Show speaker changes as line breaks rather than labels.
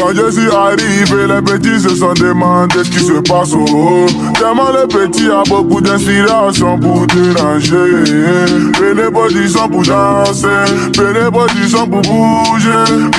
Quand je suis arrivé, les petits se sont demandés ce qui se passe au haut. Tellement les petits a beaucoup d'inspiration pour déranger. Venez pour du pour danser, venez pour du sang pour bouger.